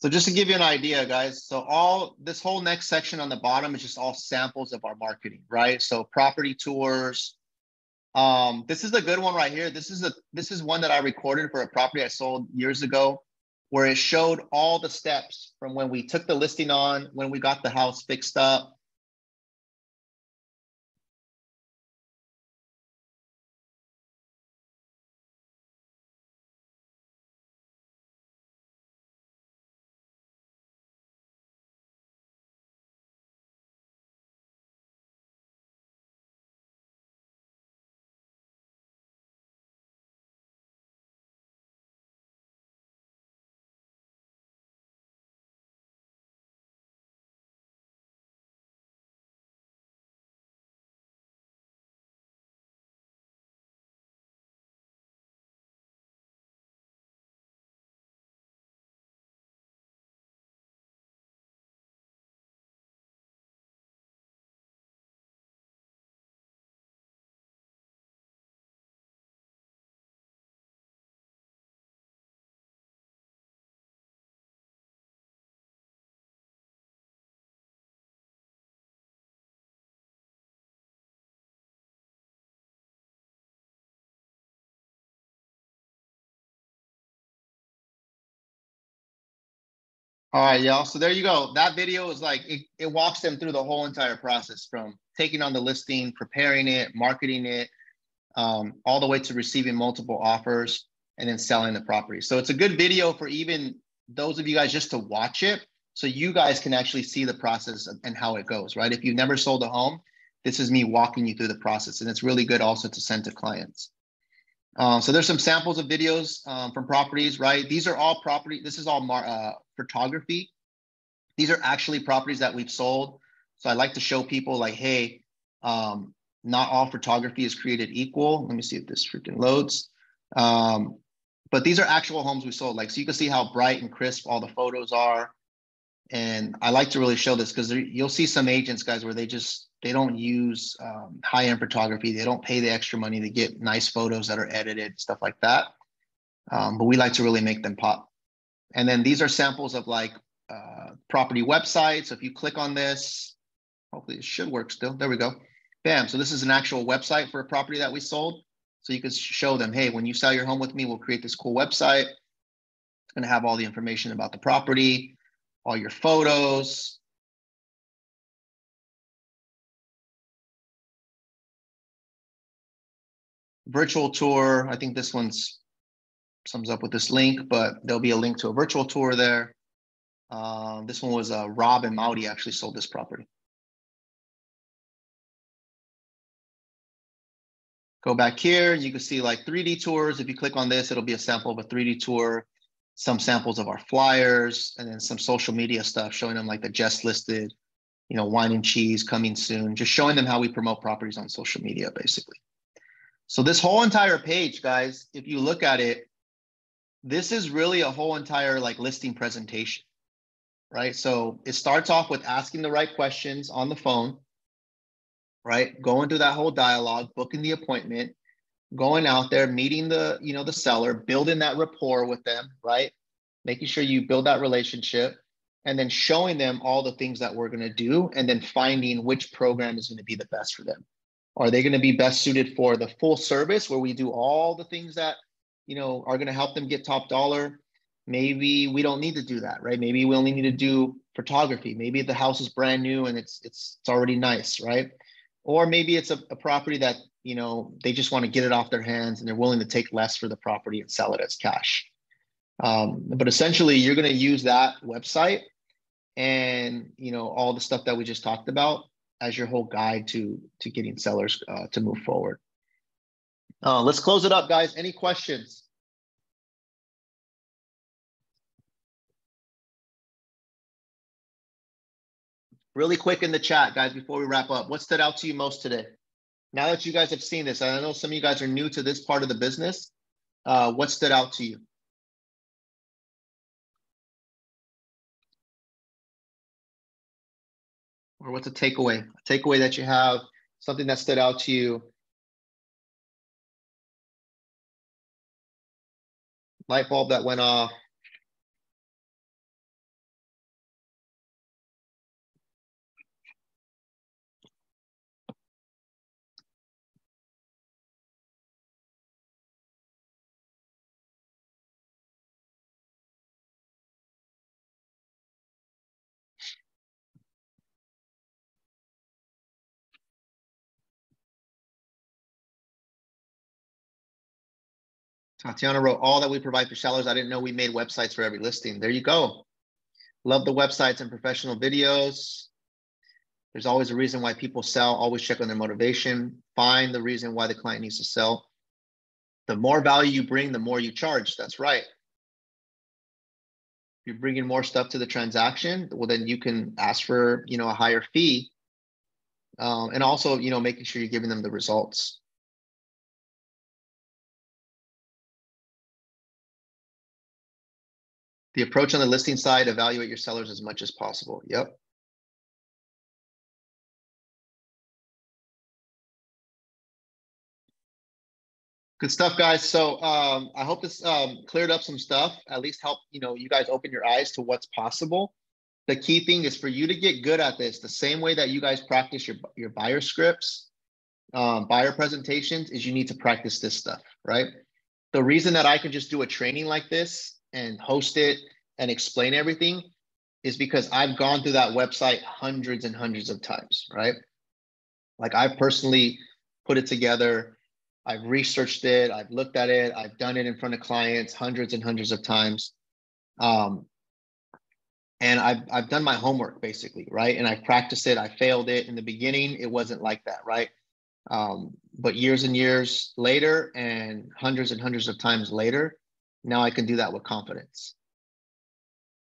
[SPEAKER 1] So just to give you an idea, guys, so all this whole next section on the bottom is just all samples of our marketing, right? So property tours. Um, this is a good one right here. This is a this is one that I recorded for a property I sold years ago, where it showed all the steps from when we took the listing on, when we got the house fixed up, All right, y'all. So there you go. That video is like it, it walks them through the whole entire process from taking on the listing, preparing it, marketing it, um, all the way to receiving multiple offers and then selling the property. So it's a good video for even those of you guys just to watch it so you guys can actually see the process and how it goes, right? If you've never sold a home, this is me walking you through the process and it's really good also to send to clients. Um, so there's some samples of videos um, from properties, right? These are all property. This is all uh, photography. These are actually properties that we've sold. So I like to show people like, hey, um, not all photography is created equal. Let me see if this freaking loads. Um, but these are actual homes we sold. Like, so you can see how bright and crisp all the photos are. And I like to really show this because you'll see some agents, guys, where they just they don't use um, high end photography. They don't pay the extra money to get nice photos that are edited, stuff like that. Um, but we like to really make them pop. And then these are samples of like uh, property websites. So if you click on this, hopefully it should work still. There we go. Bam. So this is an actual website for a property that we sold. So you can show them, hey, when you sell your home with me, we'll create this cool website. It's going to have all the information about the property, all your photos. Virtual tour. I think this one's sums up with this link, but there'll be a link to a virtual tour there. Um, this one was uh, Rob and Maudi actually sold this property. Go back here, you can see like 3D tours. If you click on this, it'll be a sample of a 3D tour some samples of our flyers, and then some social media stuff showing them like the just listed, you know, wine and cheese coming soon, just showing them how we promote properties on social media, basically. So this whole entire page, guys, if you look at it, this is really a whole entire like listing presentation, right? So it starts off with asking the right questions on the phone, right? Going through that whole dialogue, booking the appointment, going out there, meeting the, you know, the seller, building that rapport with them, right? Making sure you build that relationship and then showing them all the things that we're going to do and then finding which program is going to be the best for them. Are they going to be best suited for the full service where we do all the things that, you know, are going to help them get top dollar? Maybe we don't need to do that, right? Maybe we only need to do photography. Maybe the house is brand new and it's it's it's already nice, right? Or maybe it's a, a property that you know they just want to get it off their hands and they're willing to take less for the property and sell it as cash. Um, but essentially you're going to use that website and you know all the stuff that we just talked about as your whole guide to to getting sellers uh, to move forward. Uh, let's close it up guys. Any questions? Really quick in the chat guys before we wrap up what stood out to you most today now that you guys have seen this, I know some of you guys are new to this part of the business. Uh, what stood out to you? Or what's a takeaway? A takeaway that you have, something that stood out to you. Light bulb that went off. Tatiana wrote, all that we provide for sellers. I didn't know we made websites for every listing. There you go. Love the websites and professional videos. There's always a reason why people sell. Always check on their motivation. Find the reason why the client needs to sell. The more value you bring, the more you charge. That's right. If you're bringing more stuff to the transaction, well, then you can ask for, you know, a higher fee. Um, and also, you know, making sure you're giving them the results. The approach on the listing side, evaluate your sellers as much as possible. Yep. Good stuff, guys. So um, I hope this um, cleared up some stuff, at least help you know you guys open your eyes to what's possible. The key thing is for you to get good at this, the same way that you guys practice your, your buyer scripts, um, buyer presentations, is you need to practice this stuff, right? The reason that I can just do a training like this and host it and explain everything is because I've gone through that website hundreds and hundreds of times, right? Like I've personally put it together. I've researched it, I've looked at it, I've done it in front of clients hundreds and hundreds of times. Um, and I've, I've done my homework basically, right? And I practiced it, I failed it. In the beginning, it wasn't like that, right? Um, but years and years later, and hundreds and hundreds of times later, now I can do that with confidence.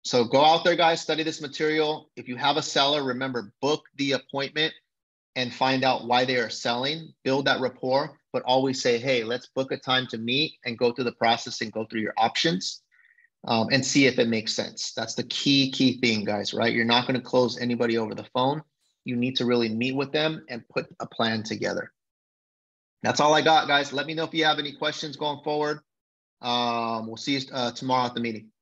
[SPEAKER 1] So go out there, guys, study this material. If you have a seller, remember, book the appointment and find out why they are selling, build that rapport, but always say, hey, let's book a time to meet and go through the process and go through your options um, and see if it makes sense. That's the key, key thing, guys, right? You're not going to close anybody over the phone. You need to really meet with them and put a plan together. That's all I got, guys. Let me know if you have any questions going forward. Um, we'll see you uh, tomorrow at the meeting.